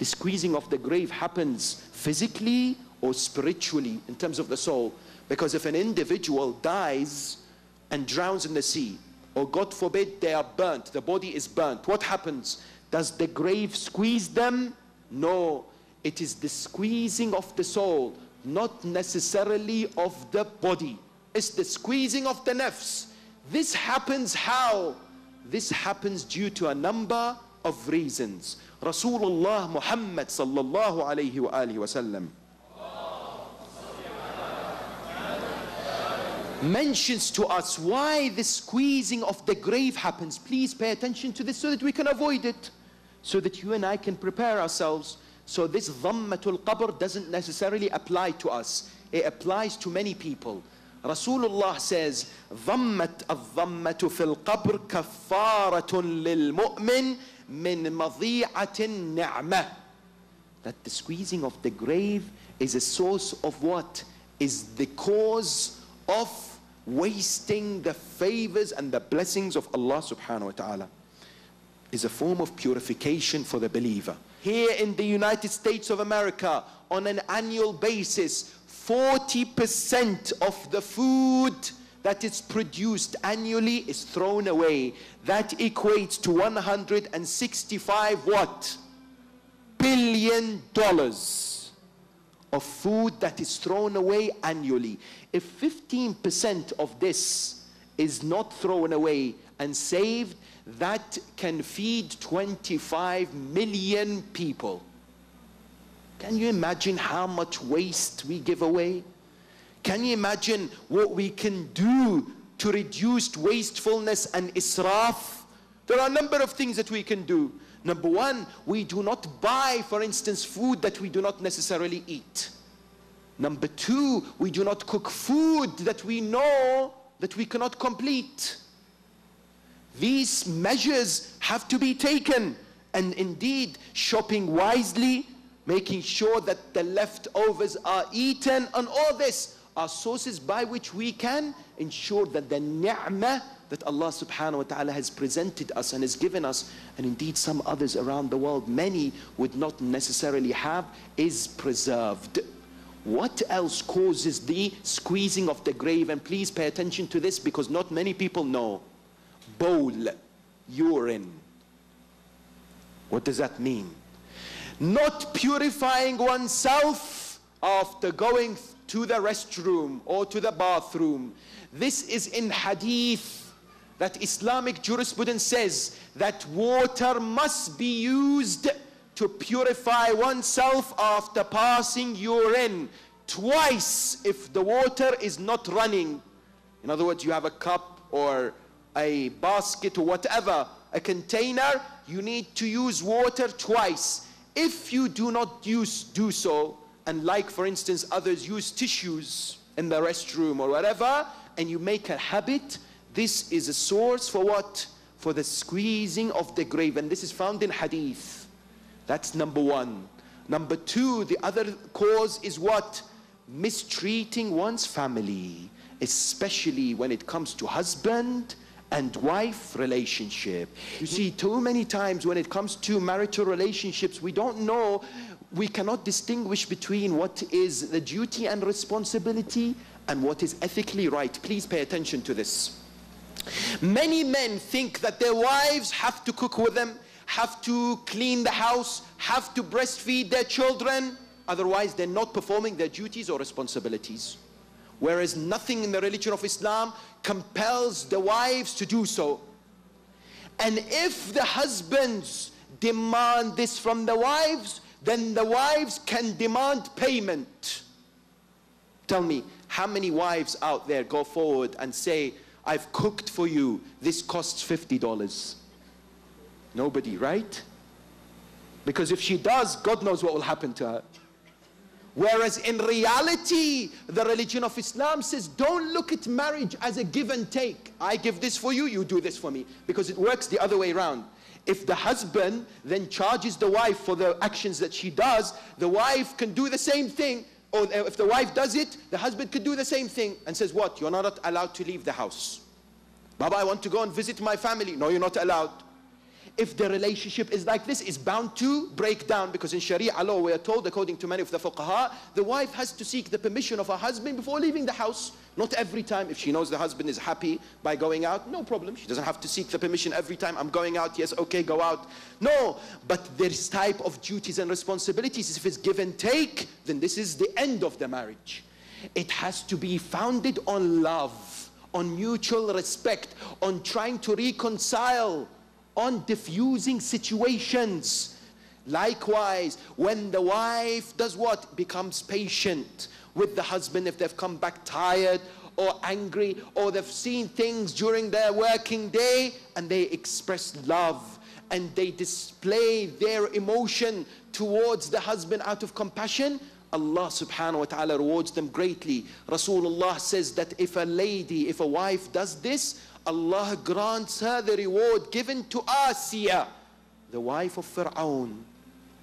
the squeezing of the grave happens physically or spiritually in terms of the soul. Because if an individual dies and drowns in the sea, or God forbid they are burnt, the body is burnt, what happens? Does the grave squeeze them? No, it is the squeezing of the soul, not necessarily of the body. It's the squeezing of the nafs. This happens how? This happens due to a number of reasons. Rasulullah Muhammad sallallahu alayhi wa alihi wasallam mentions to us why the squeezing of the grave happens. Please pay attention to this so that we can avoid it, so that you and I can prepare ourselves. So this dhammatul qabr doesn't necessarily apply to us. It applies to many people. Rasulullah says, ضمت الضمة في القبر كفارة للمؤمن that the squeezing of the grave is a source of what? Is the cause of wasting the favors and the blessings of Allah subhanahu wa ta'ala. Is a form of purification for the believer. Here in the United States of America, on an annual basis, 40% of the food that is produced annually is thrown away. That equates to 165 what? Billion dollars of food that is thrown away annually. If 15% of this is not thrown away and saved, that can feed 25 million people. Can you imagine how much waste we give away? Can you imagine what we can do to reduce wastefulness and israf? There are a number of things that we can do. Number one, we do not buy, for instance, food that we do not necessarily eat. Number two, we do not cook food that we know that we cannot complete. These measures have to be taken. And indeed, shopping wisely, making sure that the leftovers are eaten, and all this are sources by which we can ensure that the ni'mah that Allah subhanahu wa ta'ala has presented us and has given us, and indeed some others around the world, many would not necessarily have, is preserved. What else causes the squeezing of the grave? And please pay attention to this because not many people know. Bowl, urine. What does that mean? Not purifying oneself after going to the restroom or to the bathroom. This is in hadith that Islamic jurisprudence says that water must be used to purify oneself after passing urine twice if the water is not running. In other words, you have a cup or a basket or whatever, a container, you need to use water twice. If you do not use, do so, and like for instance others use tissues in the restroom or whatever, and you make a habit, this is a source for what? For the squeezing of the grave. And this is found in hadith. That's number one. Number two, the other cause is what? Mistreating one's family, especially when it comes to husband and wife relationship. You see, too many times when it comes to marital relationships, we don't know, we cannot distinguish between what is the duty and responsibility and what is ethically right. Please pay attention to this. Many men think that their wives have to cook with them, have to clean the house, have to breastfeed their children. Otherwise, they're not performing their duties or responsibilities. Whereas nothing in the religion of Islam compels the wives to do so. And if the husbands demand this from the wives, then the wives can demand payment. Tell me, how many wives out there go forward and say, I've cooked for you, this costs $50? Nobody, right? Because if she does, God knows what will happen to her. Whereas in reality, the religion of Islam says, don't look at marriage as a give and take. I give this for you, you do this for me. Because it works the other way around. If the husband then charges the wife for the actions that she does, the wife can do the same thing. Or if the wife does it, the husband could do the same thing and says, What? You're not allowed to leave the house. Baba, I want to go and visit my family. No, you're not allowed. If the relationship is like this, is bound to break down because in Sharia law we are told, according to many of the fuqaha, the wife has to seek the permission of her husband before leaving the house. Not every time. If she knows the husband is happy by going out, no problem. She doesn't have to seek the permission every time. I'm going out, yes, okay, go out. No, but this type of duties and responsibilities, if it's give and take, then this is the end of the marriage. It has to be founded on love, on mutual respect, on trying to reconcile on diffusing situations. Likewise, when the wife does what? Becomes patient with the husband if they've come back tired or angry or they've seen things during their working day and they express love and they display their emotion towards the husband out of compassion, Allah subhanahu wa ta'ala rewards them greatly. Rasulullah says that if a lady, if a wife does this, Allah grants her the reward given to Asiya, the wife of Fir'aun.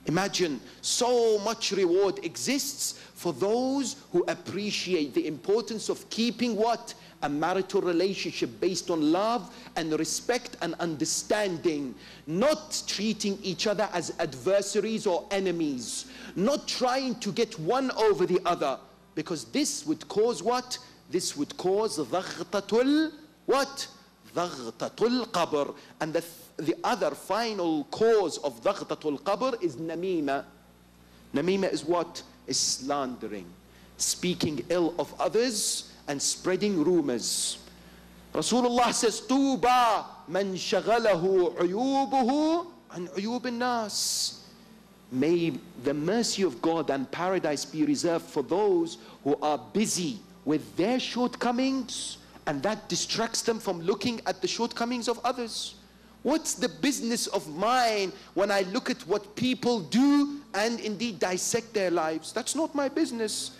Imagine so much reward exists for those who appreciate the importance of keeping what? A marital relationship based on love and respect and understanding, not treating each other as adversaries or enemies, not trying to get one over the other, because this would cause what? This would cause dhaghtatul what? Dhaghtatul qabr. And the, the other final cause of dhaghtatul qabr is namima. Namima is what? Is slandering, speaking ill of others and spreading rumors. Rasulullah says, Tuba man shagalahu uyubuhu an uyub nas. May the mercy of God and paradise be reserved for those who are busy with their shortcomings and that distracts them from looking at the shortcomings of others. What's the business of mine when I look at what people do and indeed dissect their lives? That's not my business.